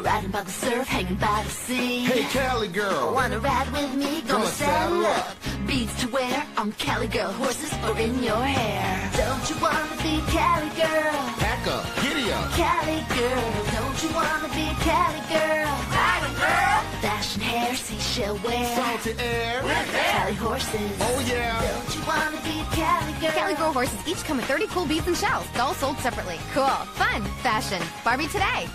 Riding by the surf, hanging by the sea. Hey, Cali girl. Wanna ride with me? Gonna Gonna saddle up. Beads to wear on Cali girl horses or in your hair. Don't you wanna be Cali girl? Pack up, giddy up. Cali girl, don't you wanna be Cali girl? Cali girl. Fashion hair, seashell wear. Salty air. Cali horses. Oh, yeah. Don't you wanna be Cali girl? Cali Girl horses each come with 30 cool beads and shells, all sold separately. Cool, fun, fashion. Barbie today.